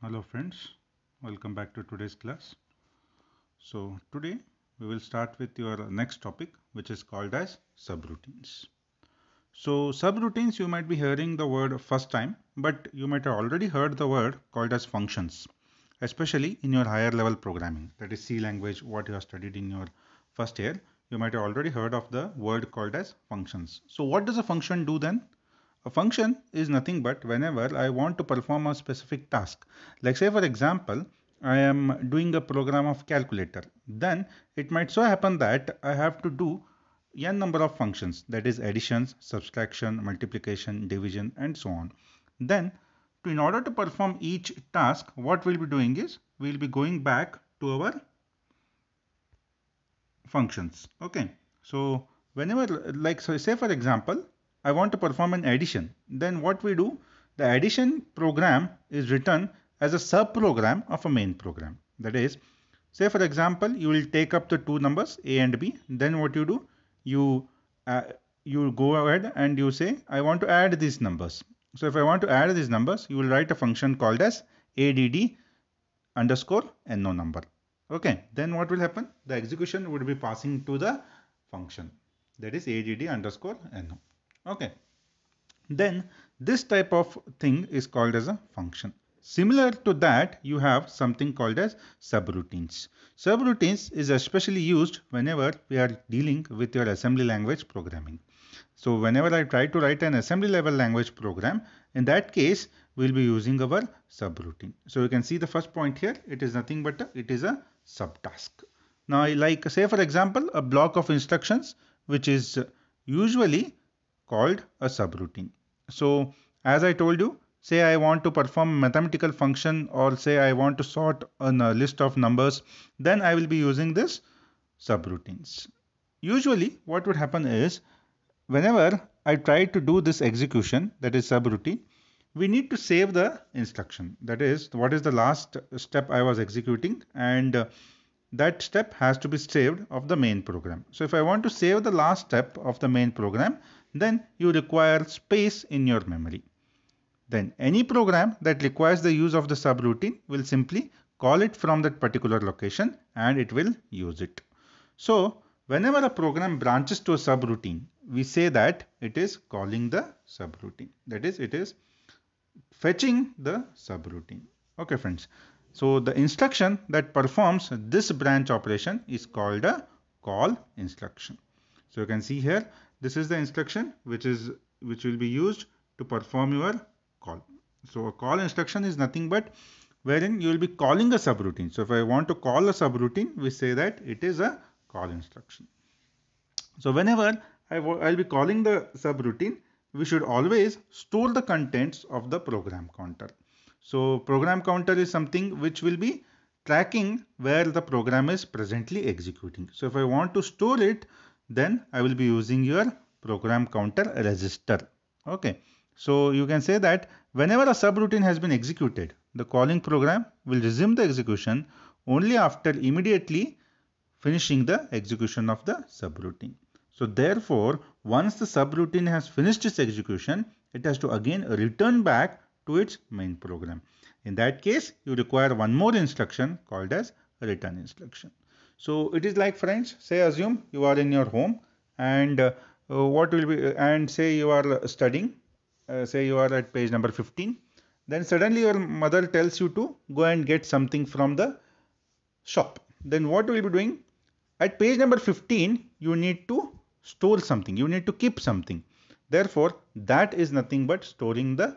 Hello friends, welcome back to today's class. So today we will start with your next topic which is called as subroutines. So subroutines you might be hearing the word first time but you might have already heard the word called as functions especially in your higher level programming that is C language what you have studied in your first year you might have already heard of the word called as functions. So what does a function do then? A function is nothing but whenever I want to perform a specific task. Like say for example, I am doing a program of calculator. Then it might so happen that I have to do n number of functions that is additions, subtraction, multiplication, division and so on. Then to, in order to perform each task, what we'll be doing is we'll be going back to our functions. Okay. So whenever like so say for example, I want to perform an addition, then what we do, the addition program is written as a sub program of a main program. That is, say for example, you will take up the two numbers a and b. Then what you do, you uh, you go ahead and you say, I want to add these numbers. So if I want to add these numbers, you will write a function called as add underscore no number. Okay, then what will happen? The execution would be passing to the function that is add underscore no okay. Then this type of thing is called as a function. Similar to that you have something called as subroutines. Subroutines is especially used whenever we are dealing with your assembly language programming. So whenever i try to write an assembly level language program in that case we'll be using our subroutine. So you can see the first point here. It is nothing but a, it is a subtask. Now like say for example a block of instructions which is usually called a subroutine. So as I told you, say I want to perform mathematical function or say I want to sort a list of numbers, then I will be using this subroutines. Usually what would happen is whenever I try to do this execution that is subroutine, we need to save the instruction. That is what is the last step I was executing and that step has to be saved of the main program. So if I want to save the last step of the main program, then you require space in your memory. Then any program that requires the use of the subroutine will simply call it from that particular location and it will use it. So whenever a program branches to a subroutine, we say that it is calling the subroutine. That is, it is fetching the subroutine. Okay, friends. So the instruction that performs this branch operation is called a call instruction. So you can see here this is the instruction which is which will be used to perform your call. So a call instruction is nothing but wherein you will be calling a subroutine. So if I want to call a subroutine, we say that it is a call instruction. So whenever I will be calling the subroutine, we should always store the contents of the program counter. So program counter is something which will be tracking where the program is presently executing. So if I want to store it, then I will be using your program counter register. Okay. So you can say that whenever a subroutine has been executed, the calling program will resume the execution only after immediately finishing the execution of the subroutine. So therefore, once the subroutine has finished its execution, it has to again return back to its main program. In that case, you require one more instruction called as return instruction. So it is like friends, say assume you are in your home and uh, what will be and say you are studying, uh, say you are at page number 15. Then suddenly your mother tells you to go and get something from the shop. Then what will you be doing? At page number 15, you need to store something. You need to keep something. Therefore, that is nothing but storing the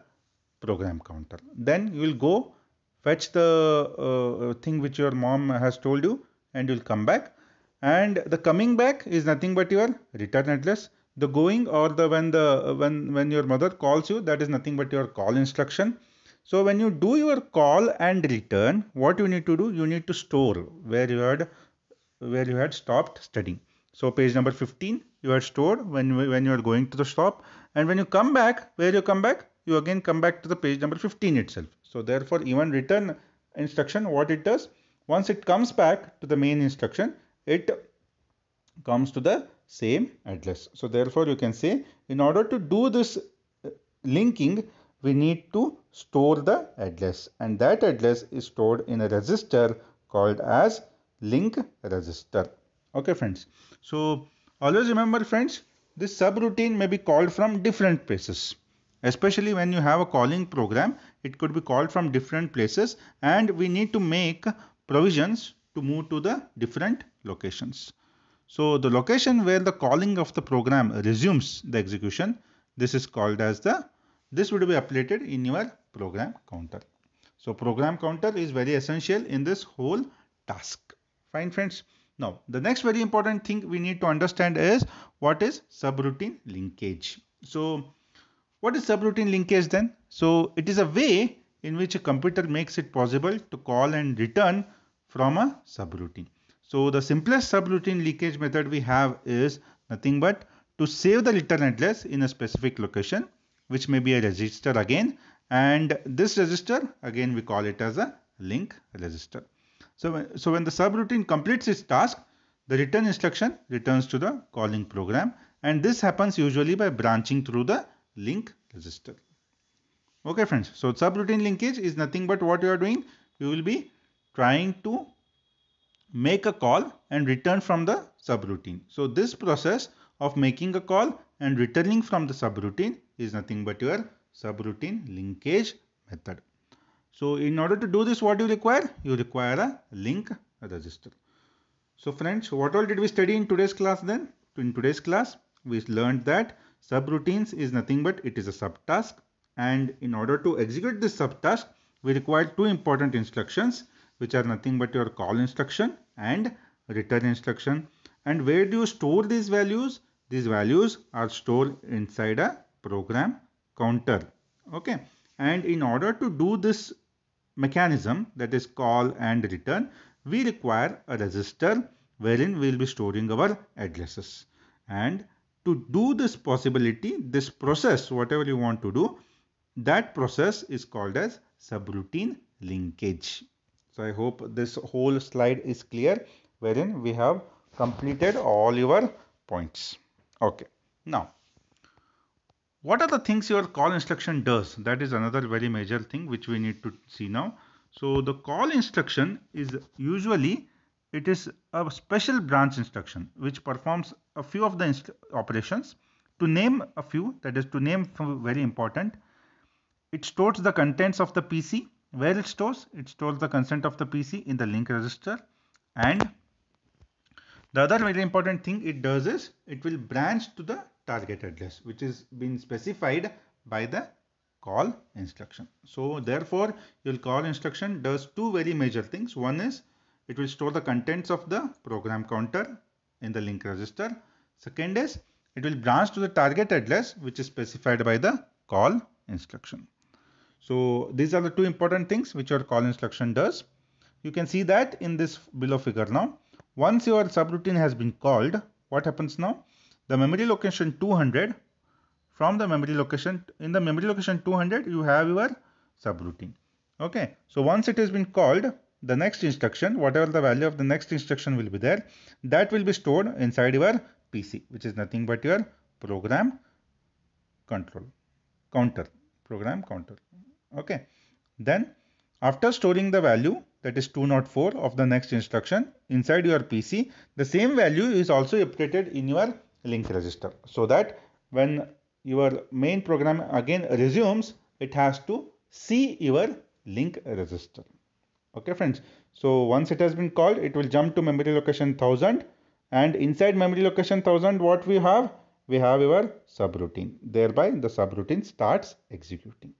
program counter. Then you will go fetch the uh, thing which your mom has told you and you'll come back. And the coming back is nothing but your return address. The going or the when the uh, when when your mother calls you that is nothing but your call instruction. So when you do your call and return what you need to do you need to store where you had where you had stopped studying. So page number 15 you had stored when when you are going to the stop and when you come back where you come back you again come back to the page number 15 itself. So therefore even return instruction what it does once it comes back to the main instruction, it comes to the same address. So therefore you can say in order to do this uh, linking, we need to store the address and that address is stored in a register called as link register. Okay friends. So always remember friends this subroutine may be called from different places. Especially when you have a calling program it could be called from different places and we need to make provisions to move to the different locations. So the location where the calling of the program resumes the execution this is called as the this would be updated in your program counter. So program counter is very essential in this whole task. Fine friends. Now the next very important thing we need to understand is what is subroutine linkage. So what is subroutine linkage then? So it is a way in which a computer makes it possible to call and return from a subroutine. So the simplest subroutine linkage method we have is nothing but to save the return address in a specific location which may be a register again and this register again we call it as a link register. So, so when the subroutine completes its task the return instruction returns to the calling program and this happens usually by branching through the link register. Okay friends, so subroutine linkage is nothing but what you are doing. You will be trying to make a call and return from the subroutine. So this process of making a call and returning from the subroutine is nothing but your subroutine linkage method. So in order to do this, what do you require? You require a link register. So friends, what all did we study in today's class then? In today's class, we learned that subroutines is nothing but it is a subtask and in order to execute this subtask, we require two important instructions which are nothing but your call instruction and return instruction. And where do you store these values? These values are stored inside a program counter. Okay. And in order to do this mechanism that is call and return, we require a register wherein we will be storing our addresses. And to do this possibility, this process, whatever you want to do, that process is called as subroutine linkage. So I hope this whole slide is clear wherein we have completed all your points. Okay. Now, what are the things your call instruction does? That is another very major thing which we need to see now. So the call instruction is usually it is a special branch instruction which performs a few of the operations. To name a few, that is to name very important, it stores the contents of the PC where it stores? It stores the consent of the PC in the link register and the other very important thing it does is it will branch to the target address which is been specified by the call instruction. So therefore your call instruction does two very major things. One is it will store the contents of the program counter in the link register. Second is it will branch to the target address which is specified by the call instruction. So these are the two important things which your call instruction does. You can see that in this below figure now. Once your subroutine has been called, what happens now? The memory location 200, from the memory location, in the memory location 200, you have your subroutine. Okay, so once it has been called, the next instruction, whatever the value of the next instruction will be there, that will be stored inside your PC, which is nothing but your program control counter, program counter okay. Then after storing the value that is 204 of the next instruction inside your PC the same value is also updated in your link register. So that when your main program again resumes it has to see your link register. Okay friends. So once it has been called it will jump to memory location 1000 and inside memory location 1000 what we have? We have your subroutine. Thereby the subroutine starts executing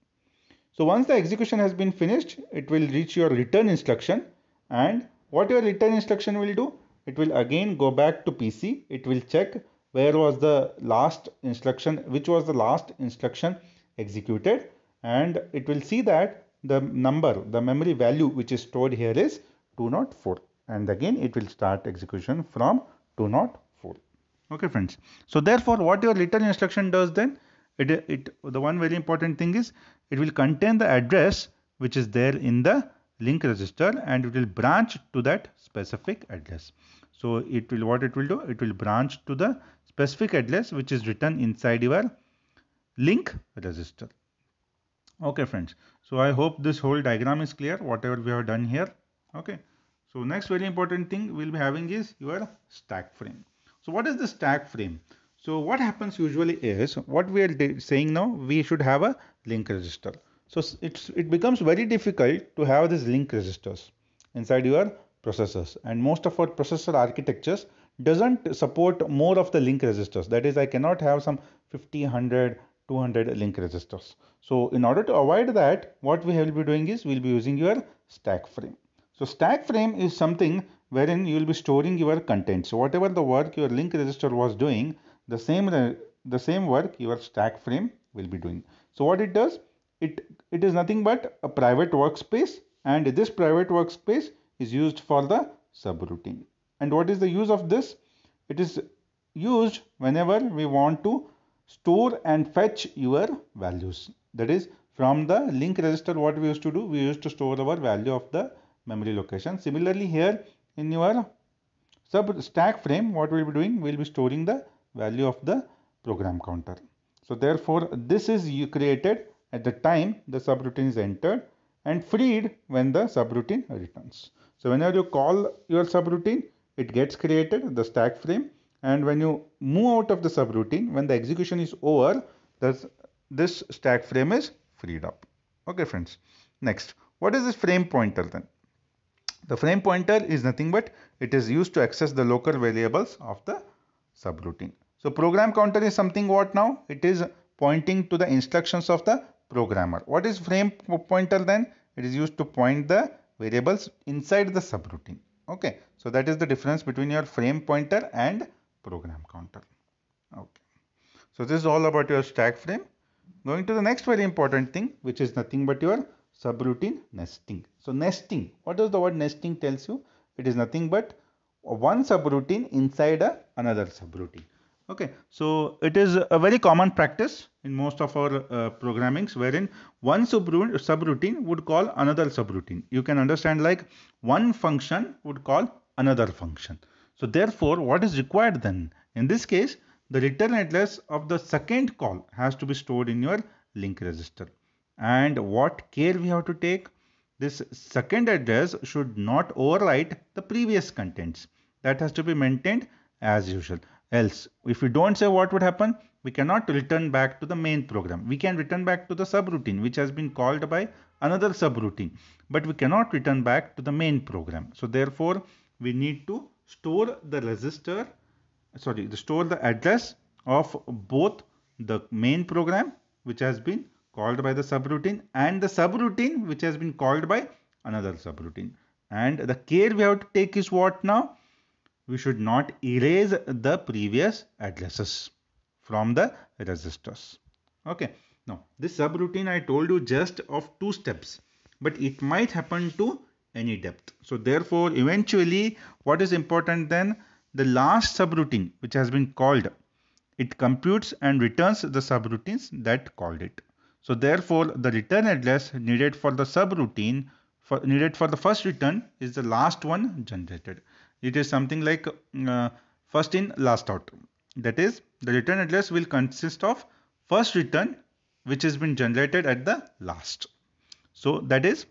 so once the execution has been finished, it will reach your return instruction and what your return instruction will do, it will again go back to PC. It will check where was the last instruction, which was the last instruction executed and it will see that the number, the memory value which is stored here is 204 and again it will start execution from 204. Okay friends. So therefore what your return instruction does then, it, it the one very important thing is it will contain the address which is there in the link register and it will branch to that specific address. So it will what it will do? It will branch to the specific address which is written inside your link register. Okay friends, so I hope this whole diagram is clear whatever we have done here. Okay, so next very important thing we'll be having is your stack frame. So what is the stack frame? So what happens usually is what we are saying now we should have a link register. So it's it becomes very difficult to have these link registers inside your processors. And most of our processor architectures doesn't support more of the link registers. That is I cannot have some 50 100 200 link registers. So in order to avoid that what we will be doing is we'll be using your stack frame. So stack frame is something wherein you will be storing your content. So whatever the work your link register was doing the same the same work your stack frame will be doing so what it does it it is nothing but a private workspace and this private workspace is used for the subroutine and what is the use of this? It is used whenever we want to store and fetch your values. That is from the link register what we used to do? We used to store our value of the memory location. Similarly here in your sub stack frame what we'll be doing? We'll be storing the value of the program counter. So therefore this is created at the time the subroutine is entered and freed when the subroutine returns. So whenever you call your subroutine, it gets created the stack frame and when you move out of the subroutine when the execution is over this this stack frame is freed up okay friends next what is this frame pointer then the frame pointer is nothing but it is used to access the local variables of the subroutine so program counter is something what now? It is pointing to the instructions of the programmer. What is frame pointer then? It is used to point the variables inside the subroutine. Okay. So that is the difference between your frame pointer and program counter. Okay. So this is all about your stack frame. Going to the next very important thing which is nothing but your subroutine nesting. So nesting. What does the word nesting tells you? It is nothing but one subroutine inside a another subroutine okay so it is a very common practice in most of our uh, programmings wherein one subroutine would call another subroutine. You can understand like one function would call another function. So therefore what is required then? In this case the return address of the second call has to be stored in your link register. And what care we have to take? This second address should not overwrite the previous contents. That has to be maintained as usual else. If we don't say what would happen we cannot return back to the main program. We can return back to the subroutine which has been called by another subroutine but we cannot return back to the main program. So therefore we need to store the register sorry the store the address of both the main program which has been called by the subroutine and the subroutine which has been called by another subroutine. And the care we have to take is what now we should not erase the previous addresses from the registers. Okay. Now, this subroutine I told you just of two steps, but it might happen to any depth. So, therefore, eventually, what is important then? The last subroutine which has been called, it computes and returns the subroutines that called it. So, therefore, the return address needed for the subroutine for, needed for the first return is the last one generated it is something like uh, first in last out. That is the return address will consist of first return which has been generated at the last. So that is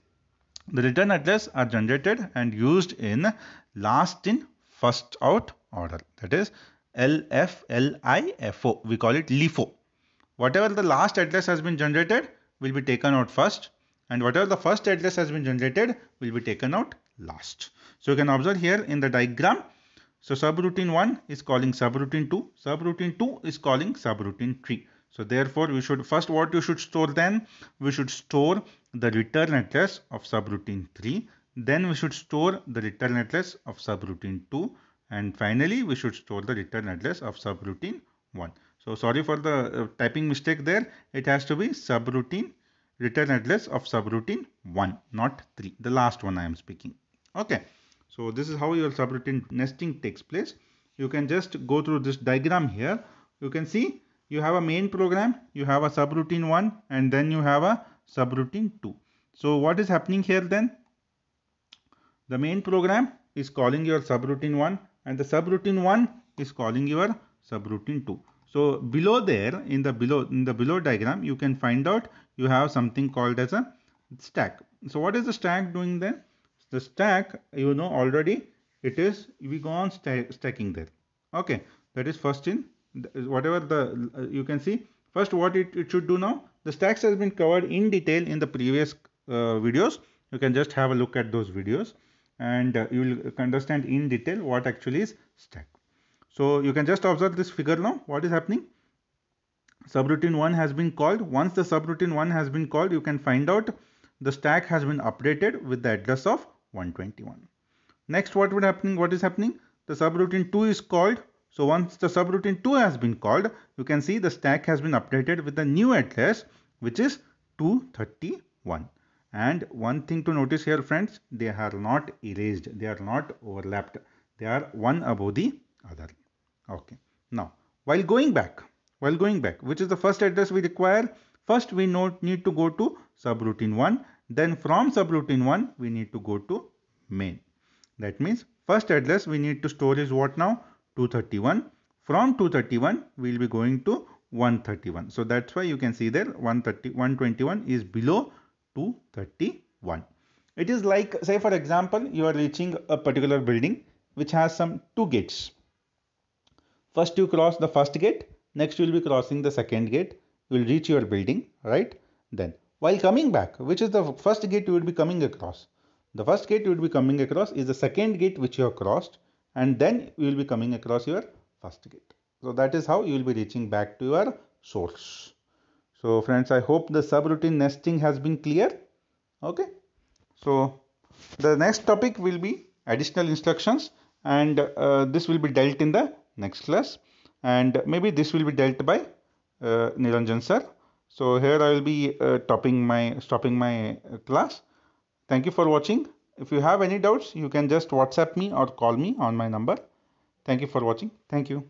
the return address are generated and used in last in first out order. That is LFLIFO we call it LIFO. Whatever the last address has been generated will be taken out first and whatever the first address has been generated will be taken out last. So you can observe here in the diagram. So subroutine 1 is calling subroutine 2. Subroutine 2 is calling subroutine 3. So therefore we should first what you should store then we should store the return address of subroutine 3 then we should store the return address of subroutine 2 and finally we should store the return address of subroutine 1. So sorry for the uh, typing mistake there it has to be subroutine return address of subroutine 1 not 3 the last one I am speaking okay. So this is how your subroutine nesting takes place. You can just go through this diagram here. You can see you have a main program you have a subroutine 1 and then you have a subroutine 2 so what is happening here then? The main program is calling your subroutine 1 and the subroutine 1 is calling your subroutine 2 So below there in the below in the below diagram you can find out you have something called as a stack. So what is the stack doing then? The stack you know already it is we go on stacking there. Okay that is first in. Whatever the uh, you can see first what it, it should do now the stacks has been covered in detail in the previous uh, videos. You can just have a look at those videos and uh, you will understand in detail what actually is stack. So you can just observe this figure now. What is happening? Subroutine 1 has been called. Once the subroutine 1 has been called you can find out the stack has been updated with the address of 121 next what would happening what is happening the subroutine 2 is called so once the subroutine 2 has been called, you can see the stack has been updated with the new address, which is 231. And one thing to notice here, friends, they are not erased. They are not overlapped. They are one above the other. Okay. Now, while going back, while going back, which is the first address we require? First, we need to go to subroutine 1. Then from subroutine 1, we need to go to main. That means first address we need to store is what now? 231. From 231, we'll be going to 131. So that's why you can see there 130, 121 is below 231. It is like, say for example, you are reaching a particular building which has some two gates. First you cross the first gate, next you will be crossing the second gate. You will reach your building, right? Then while coming back, which is the first gate you would be coming across? The first gate you would be coming across is the second gate which you have crossed and then you will be coming across your first gate. So that is how you will be reaching back to your source. So friends, I hope the subroutine nesting has been clear. Okay. So the next topic will be additional instructions and uh, this will be dealt in the next class and maybe this will be dealt by uh, Niranjan sir. So here I will be uh, topping my stopping my uh, class. Thank you for watching. If you have any doubts, you can just WhatsApp me or call me on my number. Thank you for watching. Thank you.